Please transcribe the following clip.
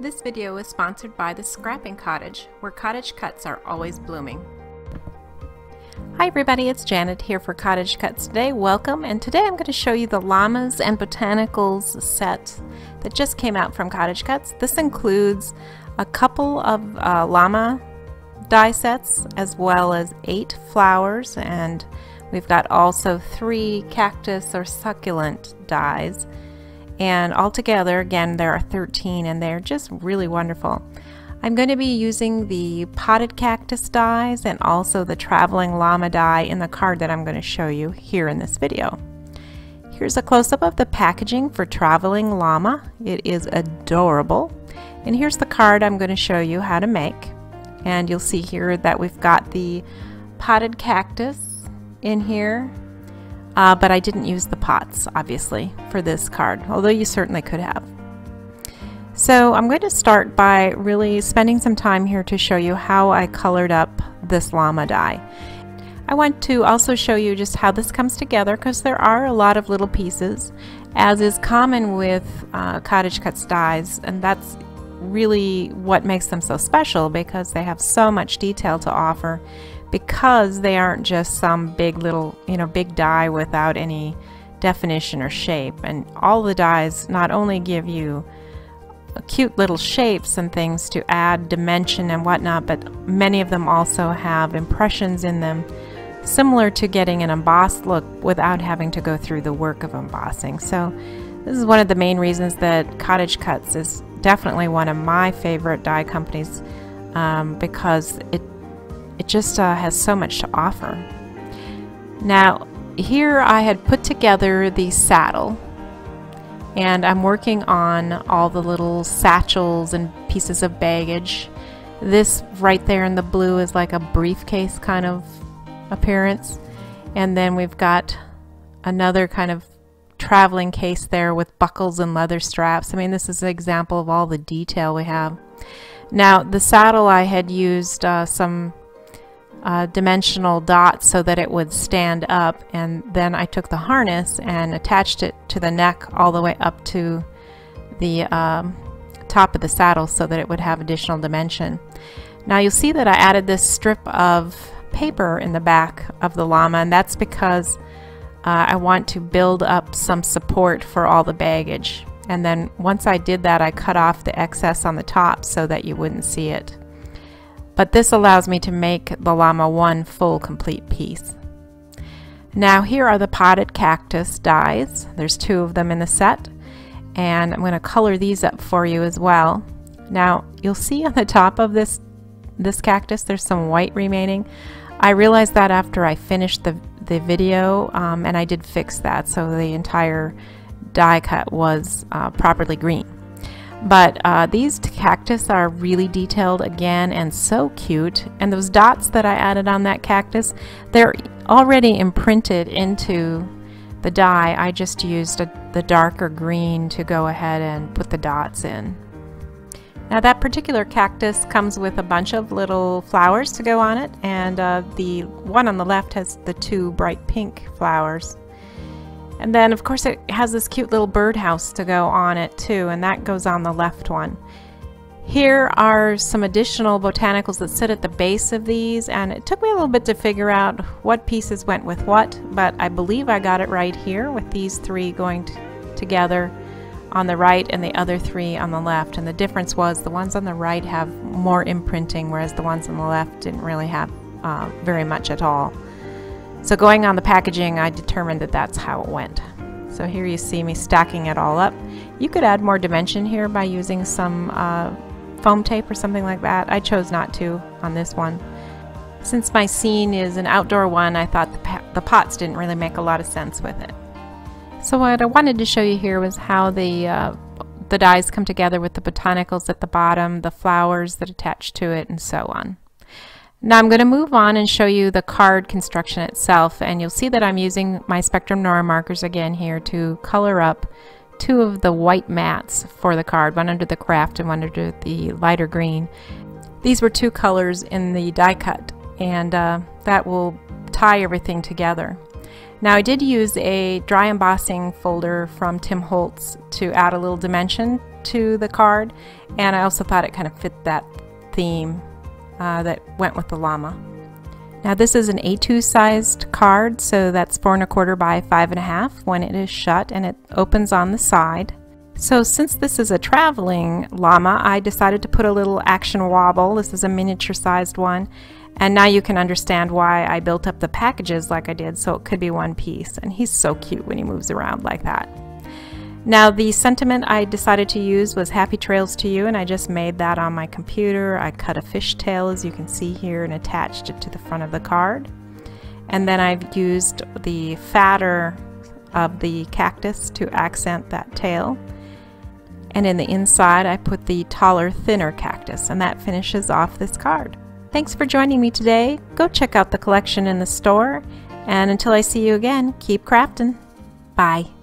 This video is sponsored by the Scrapping Cottage, where CottageCutz are always blooming. Hi everybody, it's Janet here for CottageCutz today. Welcome, and today I'm going to show you the Llamas and Botanicals set that just came out from CottageCutz. This includes a couple of uh, llama die sets as well as eight flowers and we've got also three cactus or succulent dies and altogether again there are 13 and they're just really wonderful. I'm going to be using the potted cactus dies and also the traveling llama die in the card that I'm going to show you here in this video. Here's a close-up of the packaging for traveling llama. It is adorable. And here's the card I'm going to show you how to make. And you'll see here that we've got the potted cactus in here uh, but I didn't use the pots, obviously, for this card, although you certainly could have. So I'm going to start by really spending some time here to show you how I colored up this llama die. I want to also show you just how this comes together because there are a lot of little pieces, as is common with uh, CottageCutz dies, and that's really what makes them so special because they have so much detail to offer because they aren't just some big little, you know, big die without any definition or shape. And all the dies not only give you cute little shapes and things to add dimension and whatnot, but many of them also have impressions in them similar to getting an embossed look without having to go through the work of embossing. So this is one of the main reasons that CottageCutz is definitely one of my favorite die companies um, because it it just uh, has so much to offer. Now, here I had put together the saddle and I'm working on all the little satchels and pieces of baggage. This right there in the blue is like a briefcase kind of appearance. And then we've got another kind of traveling case there with buckles and leather straps. I mean, this is an example of all the detail we have. Now, the saddle I had used uh, some uh, dimensional dots so that it would stand up. And then I took the harness and attached it to the neck all the way up to the um, top of the saddle so that it would have additional dimension. Now you'll see that I added this strip of paper in the back of the llama and that's because uh, I want to build up some support for all the baggage. And then once I did that I cut off the excess on the top so that you wouldn't see it but this allows me to make the llama one full complete piece. Now here are the potted cactus dies. There's two of them in the set and I'm going to color these up for you as well. Now you'll see on the top of this this cactus there's some white remaining. I realized that after I finished the, the video um, and I did fix that so the entire die cut was uh, properly green. But uh, these cactus are really detailed again and so cute. And those dots that I added on that cactus, they're already imprinted into the die. I just used a, the darker green to go ahead and put the dots in. Now that particular cactus comes with a bunch of little flowers to go on it and uh, the one on the left has the two bright pink flowers. And then of course it has this cute little birdhouse to go on it too, and that goes on the left one. Here are some additional botanicals that sit at the base of these, and it took me a little bit to figure out what pieces went with what, but I believe I got it right here with these three going together on the right and the other three on the left. And the difference was the ones on the right have more imprinting, whereas the ones on the left didn't really have uh, very much at all. So going on the packaging, I determined that that's how it went. So here you see me stacking it all up. You could add more dimension here by using some uh, foam tape or something like that. I chose not to on this one. Since my scene is an outdoor one, I thought the, the pots didn't really make a lot of sense with it. So what I wanted to show you here was how the uh, the dies come together with the botanicals at the bottom, the flowers that attach to it, and so on. Now I'm going to move on and show you the card construction itself and you'll see that I'm using my Spectrum Noir markers again here to color up two of the white mats for the card, one under the kraft and one under the lighter green. These were two colors in the die cut and uh, that will tie everything together. Now I did use a dry embossing folder from Tim Holtz to add a little dimension to the card and I also thought it kind of fit that theme uh, that went with the llama. Now this is an A2 sized card so that's four and a quarter by five and a half when it is shut and it opens on the side. So since this is a traveling llama I decided to put a little action wobble. This is a miniature sized one and now you can understand why I built up the packages like I did so it could be one piece. And he's so cute when he moves around like that. Now the sentiment I decided to use was Happy Trails to You and I just made that on my computer. I cut a fishtail as you can see here and attached it to the front of the card. And then I've used the fatter of the cactus to accent that tail. And in the inside I put the taller, thinner cactus and that finishes off this card. Thanks for joining me today. Go check out the collection in the store. And until I see you again, keep crafting. Bye.